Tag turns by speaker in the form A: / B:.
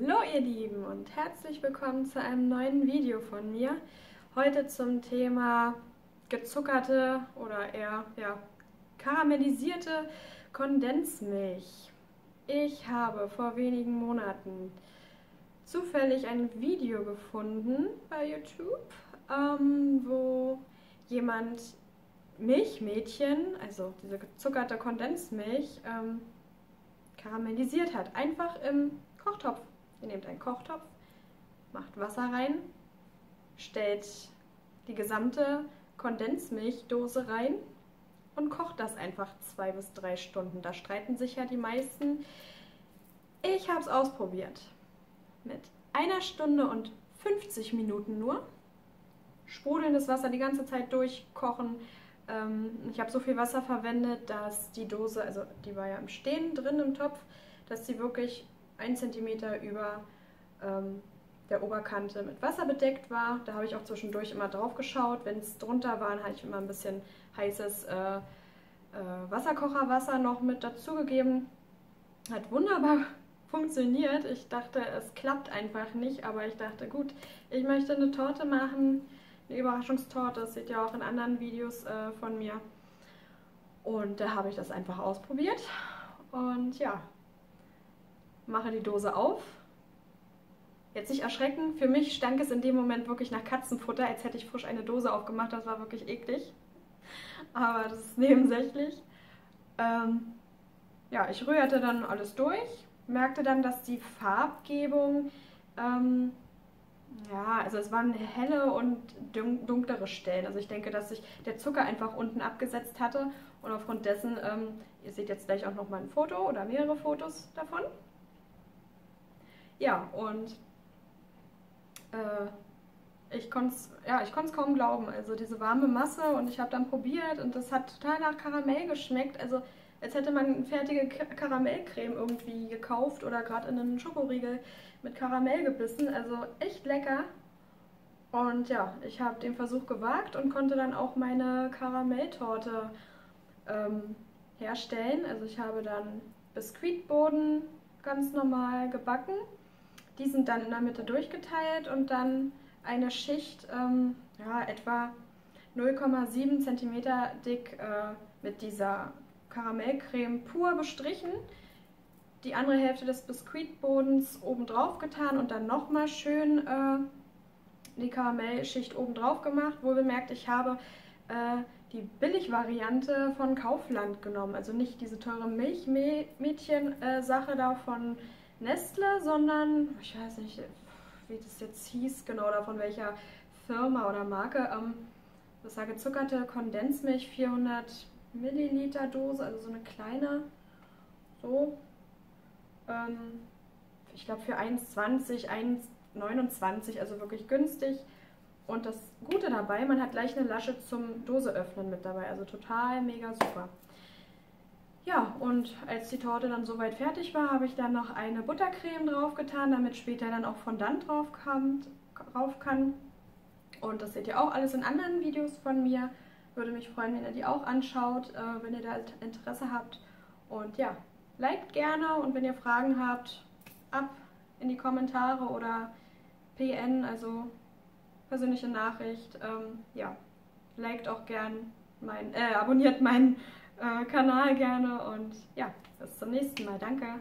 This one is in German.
A: Hallo ihr Lieben und herzlich willkommen zu einem neuen Video von mir. Heute zum Thema gezuckerte oder eher ja, karamellisierte Kondensmilch. Ich habe vor wenigen Monaten zufällig ein Video gefunden bei YouTube, ähm, wo jemand Milchmädchen, also diese gezuckerte Kondensmilch, ähm, karamellisiert hat. Einfach im Kochtopf. Ihr nehmt einen Kochtopf, macht Wasser rein, stellt die gesamte Kondensmilchdose rein und kocht das einfach zwei bis drei Stunden. Da streiten sich ja die meisten. Ich habe es ausprobiert. Mit einer Stunde und 50 Minuten nur. Sprudelndes Wasser die ganze Zeit durchkochen. Ähm, ich habe so viel Wasser verwendet, dass die Dose, also die war ja im Stehen drin im Topf, dass sie wirklich ein Zentimeter über ähm, der Oberkante mit Wasser bedeckt war. Da habe ich auch zwischendurch immer drauf geschaut. Wenn es drunter war, habe ich immer ein bisschen heißes äh, äh, Wasserkocherwasser noch mit dazugegeben. Hat wunderbar funktioniert. Ich dachte, es klappt einfach nicht, aber ich dachte, gut, ich möchte eine Torte machen, eine Überraschungstorte. Das seht ihr auch in anderen Videos äh, von mir. Und da habe ich das einfach ausprobiert. Und ja, mache die Dose auf. Jetzt nicht erschrecken, für mich stank es in dem Moment wirklich nach Katzenfutter, als hätte ich frisch eine Dose aufgemacht. Das war wirklich eklig. Aber das ist nebensächlich. Ähm, ja, ich rührte dann alles durch, merkte dann, dass die Farbgebung, ähm, ja, also es waren helle und dunklere Stellen. Also ich denke, dass sich der Zucker einfach unten abgesetzt hatte und aufgrund dessen, ähm, ihr seht jetzt gleich auch nochmal ein Foto oder mehrere Fotos davon. Ja, und äh, ich konnte es ja, kaum glauben. Also diese warme Masse und ich habe dann probiert und das hat total nach Karamell geschmeckt. Also als hätte man eine fertige Karamellcreme irgendwie gekauft oder gerade in einen Schokoriegel mit Karamell gebissen. Also echt lecker. Und ja, ich habe den Versuch gewagt und konnte dann auch meine Karamelltorte ähm, herstellen. Also ich habe dann Biskuitboden ganz normal gebacken die sind dann in der Mitte durchgeteilt und dann eine Schicht, ähm, ja, etwa 0,7 cm dick äh, mit dieser Karamellcreme pur bestrichen. Die andere Hälfte des Biskuitbodens oben drauf getan und dann nochmal schön äh, die Karamellschicht oben drauf gemacht. Wohl bemerkt, ich habe äh, die Billigvariante von Kaufland genommen. Also nicht diese teure Milchmädchen-Sache äh, da von Nestle, sondern ich weiß nicht, wie das jetzt hieß, genau da von welcher Firma oder Marke. Ähm, das war gezuckerte Kondensmilch, 400 Milliliter Dose, also so eine kleine, so. Ähm, ich glaube für 1,20, 1,29, also wirklich günstig. Und das Gute dabei, man hat gleich eine Lasche zum Dose öffnen mit dabei, also total mega super. Ja, und als die Torte dann soweit fertig war, habe ich dann noch eine Buttercreme drauf getan, damit später dann auch Fondant drauf, kam, drauf kann. Und das seht ihr auch alles in anderen Videos von mir. Würde mich freuen, wenn ihr die auch anschaut, äh, wenn ihr da Interesse habt. Und ja, liked gerne und wenn ihr Fragen habt, ab in die Kommentare oder PN, also persönliche Nachricht. Ähm, ja, liked auch gern mein, äh, abonniert meinen Kanal gerne und ja, bis zum nächsten Mal. Danke.